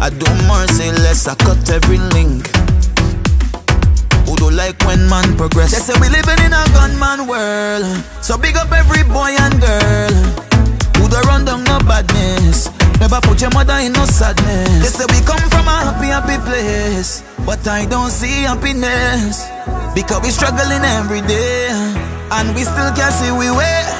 I do merciless, I cut every link. Who do like when man progress? They say we living in a gunman world. So big up every boy and girl. Who do run down no badness? Never put your mother in no sadness. They say we come from a happy, happy place. But I don't see happiness. Because we struggling every day. And we still can't see we way.